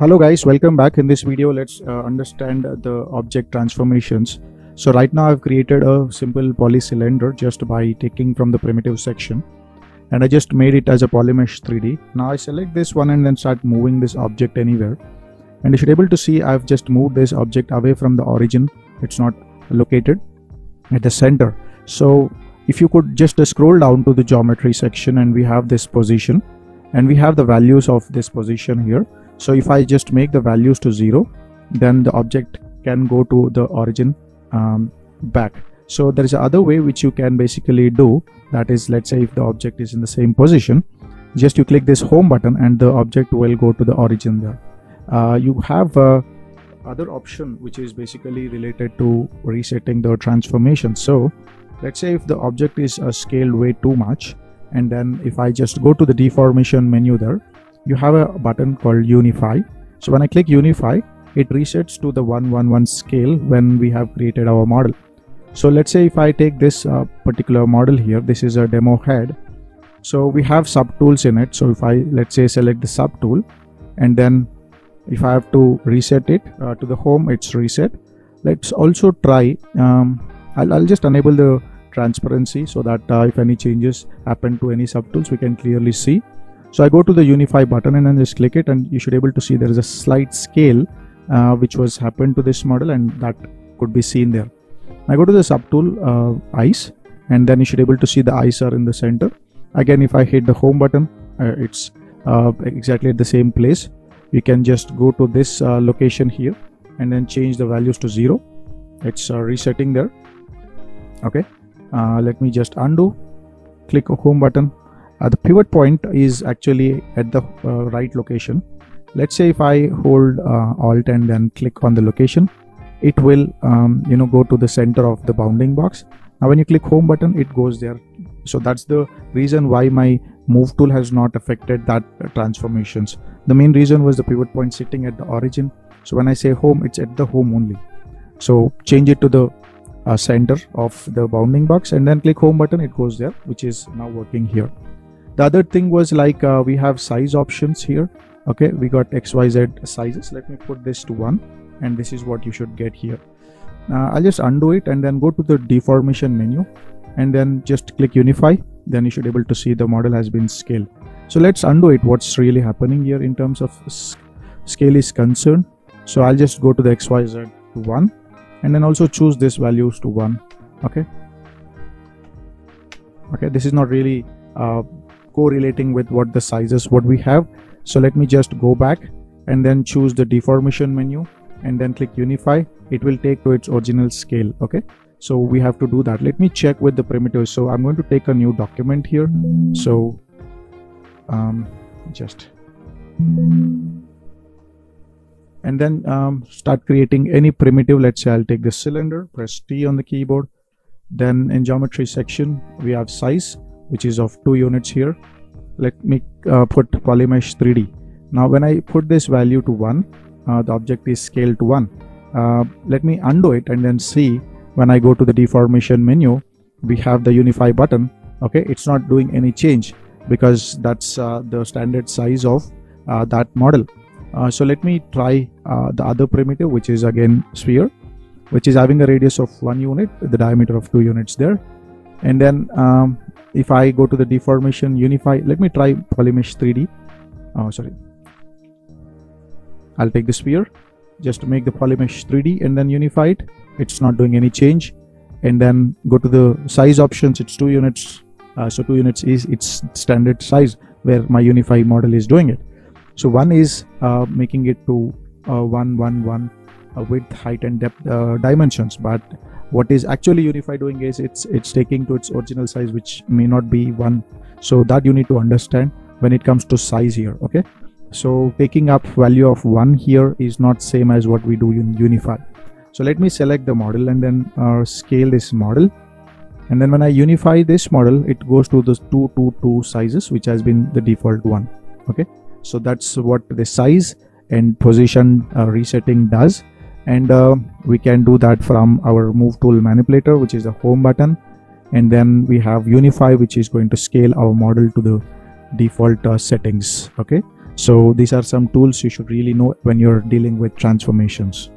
hello guys. Welcome back. In this video let's uh, understand the object transformations. So right now i've created a simple poly cylinder just by taking from the primitive section and i just made it as a polymesh 3d now i select this one and then start moving this object anywhere. And you should be able to see i've just moved this object away from the origin. It's not located at the center. So if you could just uh, scroll down to the geometry section and we have this position and we have the values of this position here so if I just make the values to zero then the object can go to the origin um, back. So there is another way which you can basically do. That is let's say if the object is in the same position just you click this home button and the object will go to the origin there. Uh, you have uh, other option which is basically related to resetting the transformation. So let's say if the object is uh, scaled way too much and then if I just go to the deformation menu there you have a button called unify. So when I click unify it resets to the 111 scale when we have created our model. So let's say if I take this uh, particular model here this is a demo head. So we have subtools in it. So if I let's say select the subtool and then if I have to reset it uh, to the home it's reset. Let's also try um, I'll, I'll just enable the transparency so that uh, if any changes happen to any subtools we can clearly see so I go to the unify button and then just click it and you should able to see there is a slight scale uh, which was happened to this model and that could be seen there. I go to the subtool uh, eyes and then you should able to see the eyes are in the center. Again if I hit the home button uh, it's uh, exactly at the same place. You can just go to this uh, location here and then change the values to zero. It's uh, resetting there. Okay. Let me just undo. Click home button uh, the pivot point is actually at the uh, right location. Let's say if i hold uh, alt and then click on the location it will um, you know go to the center of the bounding box. Now when you click home button it goes there. So that's the reason why my move tool has not affected that uh, transformations. The main reason was the pivot point sitting at the origin. So when i say home it's at the home only. So change it to the uh, center of the bounding box and then click home button. It goes there which is now working here the other thing was like uh, we have size options here. Okay we got xyz sizes. Let me put this to one and this is what you should get here. Uh, i'll just undo it and then go to the deformation menu and then just click unify. Then you should able to see the model has been scaled. So let's undo it. What's really happening here in terms of scale is concerned. So i'll just go to the xyz to 1 and then also choose this values to 1 okay. Okay this is not really uh, correlating with what the sizes what we have. So let me just go back and then choose the deformation menu and then click unify. It will take to its original scale okay? So we have to do that. Let me check with the primitives so i'm going to take a new document here. So um, just. And then um, start creating any primitive let's say I'll take the cylinder press T on the keyboard. Then in geometry section we have size which is of two units here. Let me uh, put polymesh 3d now when I put this value to 1 uh, the object is scaled to 1 uh, let me undo it and then see when I go to the deformation menu we have the unify button. Okay it's not doing any change because that's uh, the standard size of uh, that model. Uh, so let me try the other primitive which is again sphere which is having a radius of one unit the diameter of two units there and then um, if I go to the deformation unify let me try polymesh 3d oh sorry. I'll take the sphere. Just to make the polymesh 3d and then unify it. It's not doing any change. And then go to the size options. It's two units. Uh, so two units is its standard size where my unify model is doing it. So one is uh, making it to uh, one one one uh, width height and depth uh, dimensions. But what is actually unify doing is it's it's taking to its original size which may not be one. So that you need to understand when it comes to size here okay? So taking up value of one here is not same as what we do in unify. So let me select the model and then uh, scale this model. And then when I unify this model it goes to the 222 sizes which has been the default one okay? So that's what the size and position uh, resetting does and uh, we can do that from our move tool manipulator which is the home button. And then we have unify which is going to scale our model to the default uh, settings. Okay? So these are some tools you should really know when you're dealing with transformations